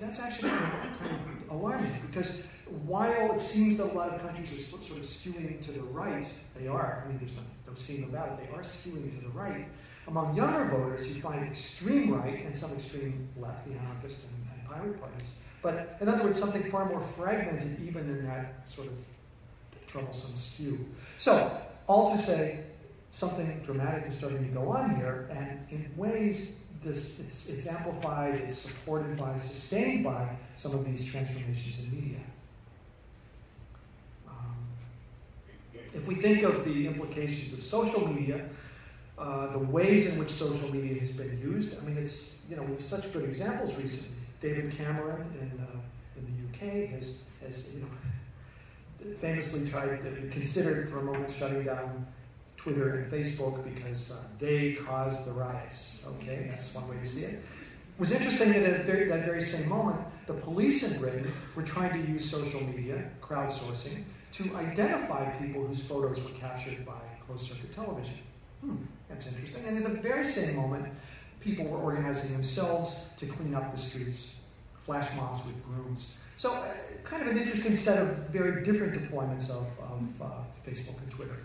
that's actually kind of, alarming because while it seems that a lot of countries are sort of skewing to the right, they are. I mean, there's no, no seeing about it. They are skewing to the right. Among younger voters, you find extreme right and some extreme left, the anarchist and, and pirate parties. But in other words, something far more fragmented, even than that sort of troublesome skew. So, all to say, something dramatic is starting to go on here, and in ways, this it's, it's amplified, it's supported by, sustained by some of these transformations in media. Um, if we think of the implications of social media, uh, the ways in which social media has been used, I mean, it's, you know, we have such good examples recently. David Cameron in, uh, in the UK has, has, you know, famously tried, considered for a moment shutting down Twitter and Facebook because uh, they caused the riots. Okay, that's one way to see it. It was interesting that at very, that very same moment, the police in Britain were trying to use social media, crowdsourcing, to identify people whose photos were captured by closed circuit television. Hmm, that's interesting. And at the very same moment, people were organizing themselves to clean up the streets, flash mobs with brooms. So, uh, kind of an interesting set of very different deployments of, of uh, Facebook and Twitter.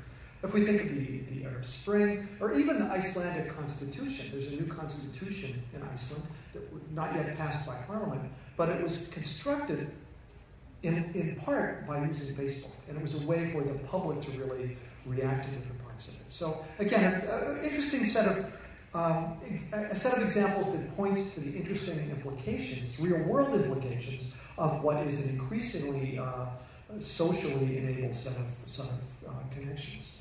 If we think of the, the Arab Spring, or even the Icelandic constitution, there's a new constitution in Iceland that was not yet passed by parliament, but it was constructed in, in part by using baseball. And it was a way for the public to really react to different parts of it. So again, an interesting set of um, a set of examples that point to the interesting implications, real world implications, of what is an increasingly uh, socially enabled set of, set of uh, connections.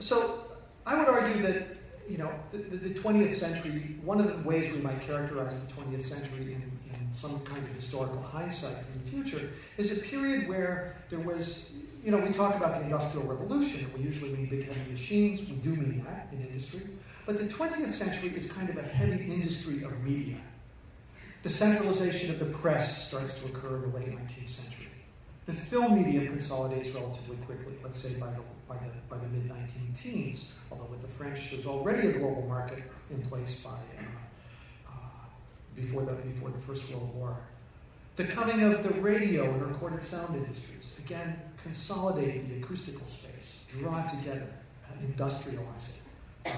so I would argue that you know the, the, 20th century, one of the ways we might characterize the 20th century in, in some kind of historical hindsight in the future is a period where there was, you know, we talk about the Industrial Revolution, and we usually mean big heavy machines, we do mean that in industry, but the 20th century is kind of a heavy industry of media. The centralization of the press starts to occur in the late 19th century. The film medium consolidates relatively quickly, let's say by the, by the, by the mid 19 teens, although with the French, there's already a global market in place by, uh, uh, before, the, before the First World War. The coming of the radio and recorded sound industries, again, consolidate the acoustical space, draw it together, uh, industrialize it. Uh,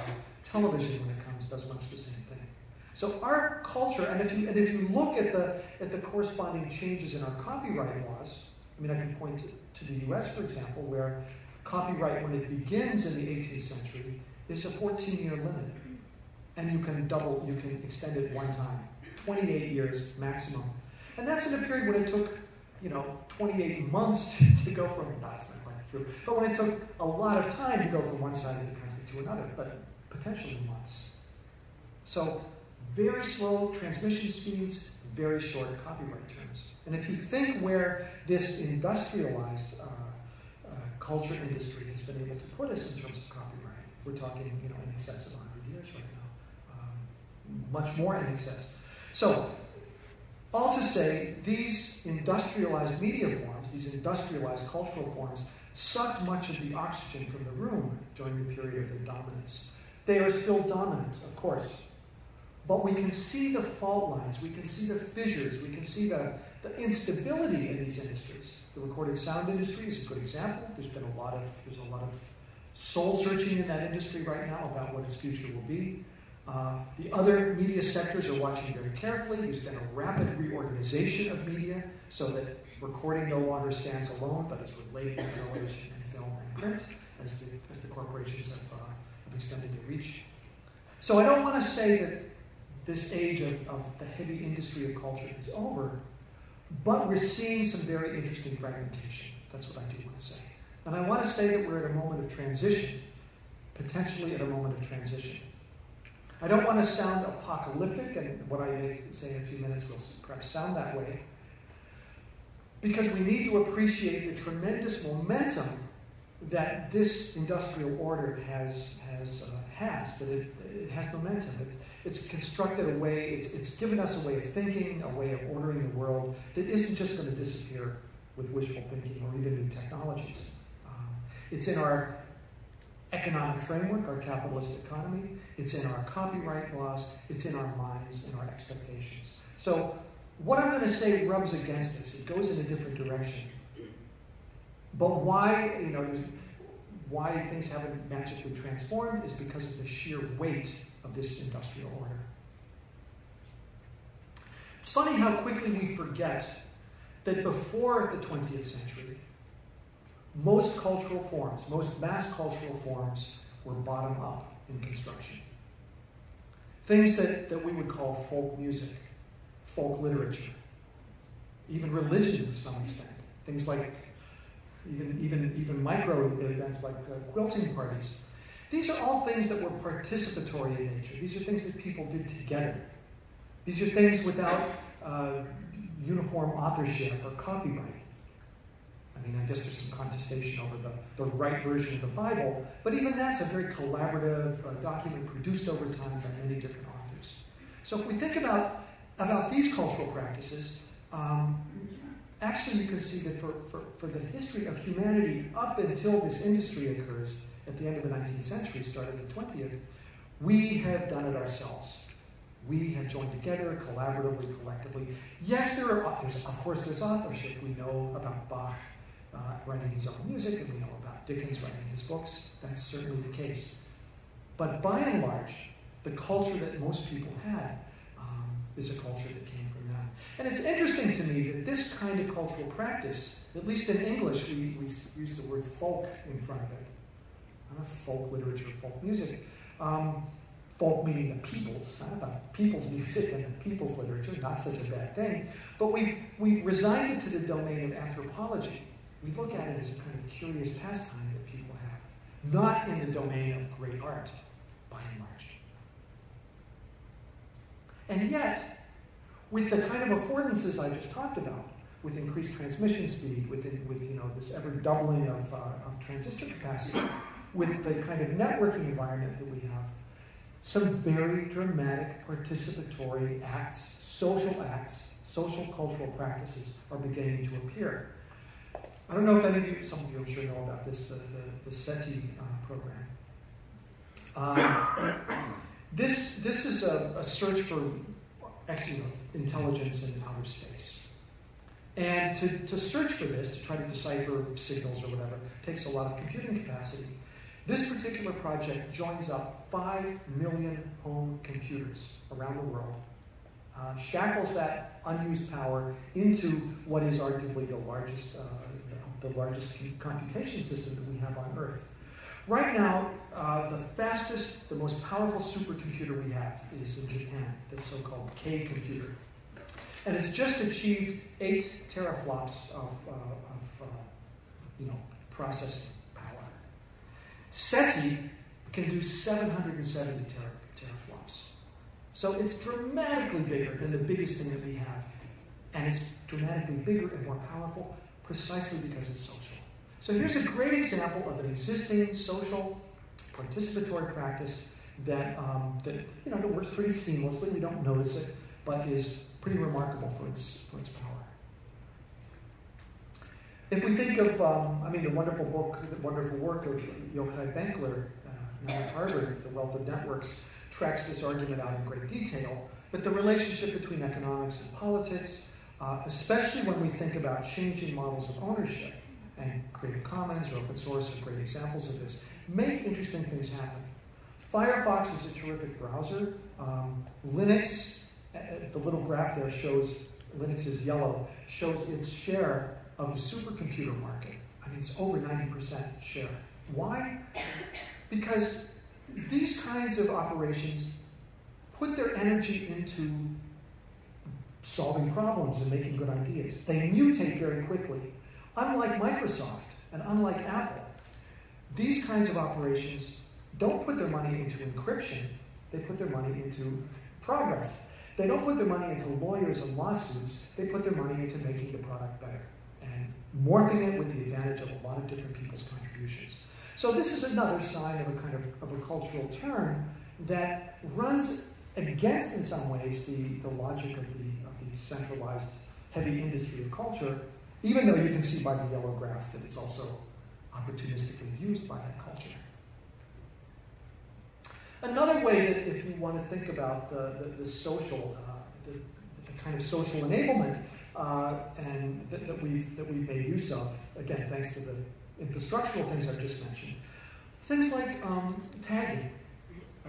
television, when it comes, does much the same thing. So our culture, and if you, and if you look at the, at the corresponding changes in our copyright laws, I mean, I can point to, to the US, for example, where copyright, when it begins in the 18th century, is a 14 year limit. And you can double, you can extend it one time. 28 years maximum. And that's in a period when it took, you know, 28 months to, go from, that's not quite true, but when it took a lot of time to go from one side of the country to another, but potentially months. So, very slow transmission speeds, very short copyright terms. And if you think where this industrialized uh, uh, culture industry has been able to put us in terms of copyright, we're talking you know in excess of 100 years right now, um, much more in excess. So, all to say, these industrialized media forms, these industrialized cultural forms, sucked much of the oxygen from the room during the period of their dominance. They are still dominant, of course. But we can see the fault lines, we can see the fissures, we can see the, the instability in these industries. The recorded sound industry is a good example. There's been a lot of there's a lot of soul searching in that industry right now about what its future will be. Uh, the other media sectors are watching very carefully. There's been a rapid reorganization of media so that recording no longer stands alone, but is related to television and film and print as the, as the corporations have, uh, have extended their reach. So I don't want to say that this age of, of the heavy industry of culture is over, but we're seeing some very interesting fragmentation. That's what I do want to say. And I want to say that we're at a moment of transition, potentially at a moment of transition. I don't want to sound apocalyptic, and what I may say in a few minutes will perhaps sound that way, because we need to appreciate the tremendous momentum that this industrial order has, has, uh, has that it, it has momentum. It, it's constructed a way, it's, it's given us a way of thinking, a way of ordering the world that isn't just going to disappear with wishful thinking or even new technologies. Um, it's in our economic framework, our capitalist economy. It's in our copyright laws. It's in our minds and our expectations. So, what I'm going to say rubs against this. It goes in a different direction. But why, you know, why things haven't magically transformed is because of the sheer weight of this industrial order. It's funny how quickly we forget that before the 20th century, most cultural forms, most mass cultural forms, were bottom up in construction. Things that, that we would call folk music, folk literature, even religion to some extent. Things like even, even, even micro events like uh, quilting parties. These are all things that were participatory in nature. These are things that people did together. These are things without uh, uniform authorship or copyright. I mean, I guess there's some contestation over the, the right version of the Bible, but even that's a very collaborative uh, document produced over time by many different authors. So if we think about, about these cultural practices, um, actually we can see that for, for, for the history of humanity up until this industry occurs at the end of the 19th century, starting the 20th, we have done it ourselves. We have joined together collaboratively, collectively. Yes, there are authors. Of course, there's authorship. We know about Bach uh, writing his own music, and we know about Dickens writing his books. That's certainly the case. But by and large, the culture that most people had um, is a culture that came from. And it's interesting to me that this kind of cultural practice, at least in English, we, we use the word folk in front of it. Uh, folk literature, folk music. Um, folk meaning the people's, not about people's music and the people's literature, not such a bad thing. But we've, we've resigned it to the domain of anthropology. We look at it as a kind of curious pastime that people have, not in the domain of great art, by and large. And yet, with the kind of affordances I just talked about, with increased transmission speed, with, with you know, this ever doubling of, uh, of transistor capacity, with the kind of networking environment that we have, some very dramatic participatory acts, social acts, social cultural practices are beginning to appear. I don't know if any of you, some of you I'm sure know about this, the, the SETI uh, program. Um, this, this is a, a search for actually intelligence in outer space. And to, to search for this, to try to decipher signals or whatever, takes a lot of computing capacity. This particular project joins up 5 million home computers around the world, uh, shackles that unused power into what is arguably the largest, uh, the largest computation system that we have on Earth. Right now, uh, the fastest, the most powerful supercomputer we have is in Japan, the so-called K computer. And it's just achieved eight teraflops of, uh, of uh, you know, processing. Power. SETI can do 770 teraflops. So it's dramatically bigger than the biggest thing that we have. And it's dramatically bigger and more powerful precisely because it's social. So here's a great example of an existing social participatory practice that, um, that, you know, that works pretty seamlessly. We don't notice it, but is pretty remarkable for its, for its power. If we think of, um, I mean, the wonderful book, the wonderful work of Yochai Benkler, uh, at Harvard, The Wealth of Networks, tracks this argument out in great detail. But the relationship between economics and politics, uh, especially when we think about changing models of ownership, and Creative Commons or open source are great examples of this, make interesting things happen. Firefox is a terrific browser. Um, Linux, uh, the little graph there shows Linux is yellow, shows its share of the supercomputer market. I mean, it's over 90% share. Why? Because these kinds of operations put their energy into solving problems and making good ideas. They mutate very quickly. Unlike Microsoft and unlike Apple, these kinds of operations don't put their money into encryption, they put their money into progress. They don't put their money into lawyers and lawsuits, they put their money into making the product better and morphing it with the advantage of a lot of different people's contributions. So this is another sign of a kind of, of a cultural turn that runs against, in some ways, the, the logic of the, of the centralized heavy industry of culture, even though you can see by the yellow graph that it's also opportunistically used by that culture. Another way that if you want to think about the, the, the social, uh, the, the, kind of social enablement uh, and that, that, we've, that we've made use of, again, thanks to the infrastructural things I've just mentioned, things like um, tagging. Uh,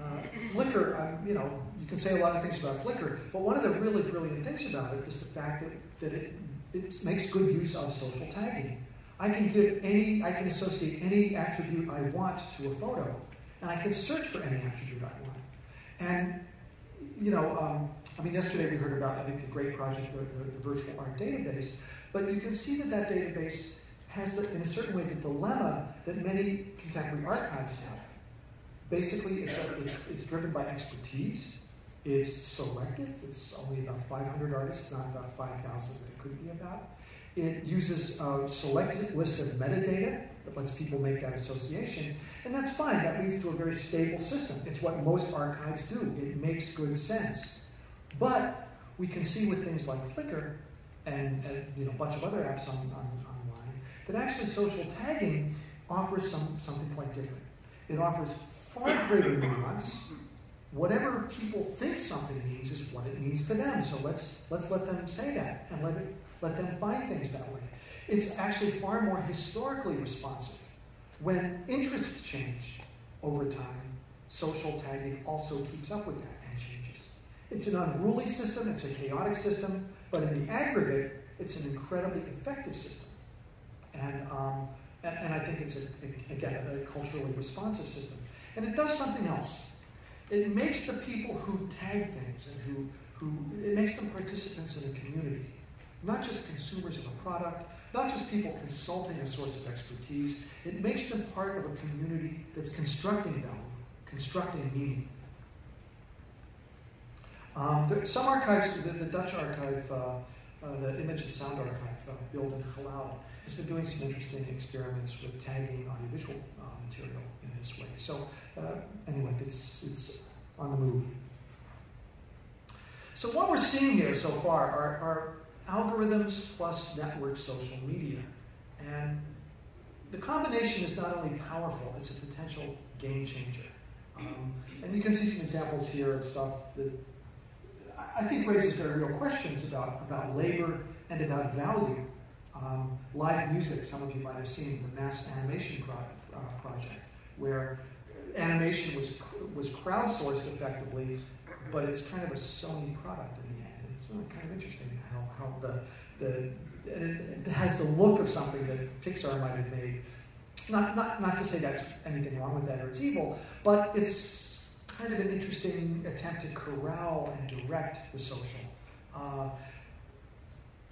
Flickr, um, you know, you can say a lot of things about Flickr, but one of the really brilliant things about it is the fact that, that it, it makes good use of social tagging. I can give any, I can associate any attribute I want to a photo, and I can search for any attribute I want. And, you know, um, I mean, yesterday we heard about, I think, the great project, the, the, the virtual art database, but you can see that that database has, the, in a certain way, the dilemma that many contemporary archives have. Basically, it's, it's, it's driven by expertise. It's selective. It's only about 500 artists, not about 5,000 that it could be about. It uses a selected list of metadata that lets people make that association. And that's fine. That leads to a very stable system. It's what most archives do. It makes good sense. But we can see with things like Flickr and, and you know, a bunch of other apps on, on, online that actually social tagging offers some, something quite different. It offers far greater nuance. Whatever people think something means is what it means to them. So let's, let's let them say that and let, it, let them find things that way. It's actually far more historically responsive. When interests change over time, social tagging also keeps up with that and changes. It's an unruly system, it's a chaotic system, but in the aggregate, it's an incredibly effective system. And, um, and, I think it's, a, again, a culturally responsive system. And it does something else. It makes the people who tag things and who, who it makes them participants in a community, not just consumers of a product, not just people consulting a source of expertise. It makes them part of a community that's constructing value, constructing meaning. Um, there, some archives, the, the Dutch archive, uh, uh, the Image and Sound Archive, uh, en Geluid, has been doing some interesting experiments with tagging audiovisual uh, material in this way. So uh, anyway, it's, it's on the move. So what we're seeing here so far are, are algorithms plus network social media. And the combination is not only powerful, it's a potential game changer. Um, and you can see some examples here of stuff that I think raises very real questions about, about labor and about value. Um, live music, some of you might have seen the Mass Animation pro uh, Project, where animation was, was crowdsourced effectively, but it's kind of a Sony product in the end. It's kind of interesting how, how the, the it has the look of something that Pixar might have made. Not, not, not to say that's anything wrong with that or it's evil, but it's kind of an interesting attempt to corral and direct the social. Uh,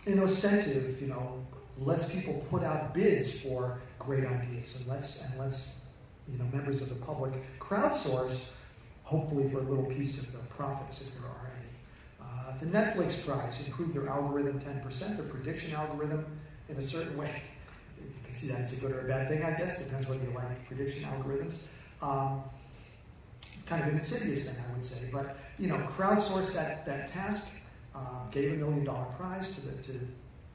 InnoCentive, you know, lets people put out bids for great ideas and let's and let's you know members of the public crowdsource, hopefully for a little piece of the profits if there are any. the Netflix prize improved their algorithm 10%, their prediction algorithm in a certain way. You can see that's a good or a bad thing, I guess. Depends whether you like prediction algorithms. Um, kind of an insidious thing, I would say. But, you know, crowdsource that, that task, uh, gave a million dollar prize to the, to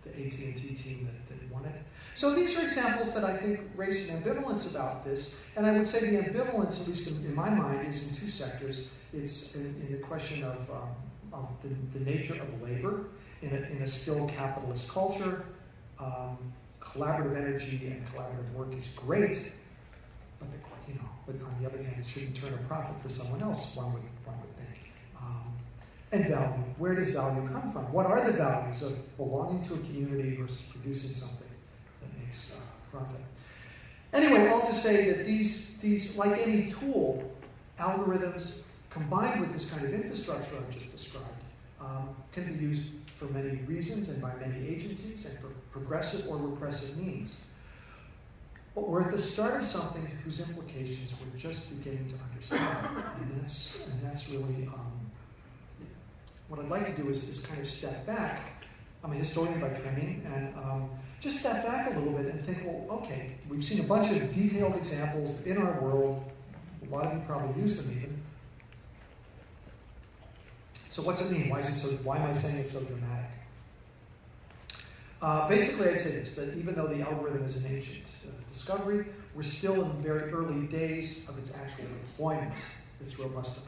the AT&T team that, that won it. So these are examples that I think raise an ambivalence about this. And I would say the ambivalence, at least in, in my mind, is in two sectors. It's in, in the question of um, of the, the nature of labor in a, in a still capitalist culture. Um, collaborative energy and collaborative work is great, but the, you know, but on the other hand, it shouldn't turn a profit for someone else. One would one would think. Um, and value. Where does value come from? What are the values of belonging to a community versus producing something that makes uh, profit? Anyway, all to say that these these like any tool, algorithms, combined with this kind of infrastructure I've just described, um, can be used for many reasons and by many agencies and for progressive or repressive means. But we're at the start of something whose implications we're just beginning to understand. And that's, and that's really um, what I'd like to do is, is kind of step back. I'm a historian by training, and um, just step back a little bit and think, well, okay, we've seen a bunch of detailed examples in our world. A lot of you probably use them even. So what's it mean? Why is it so? Why am I saying it's so dramatic? Uh, basically, I'd say this: that even though the algorithm is an ancient uh, discovery, we're still in very early days of its actual deployment. its robust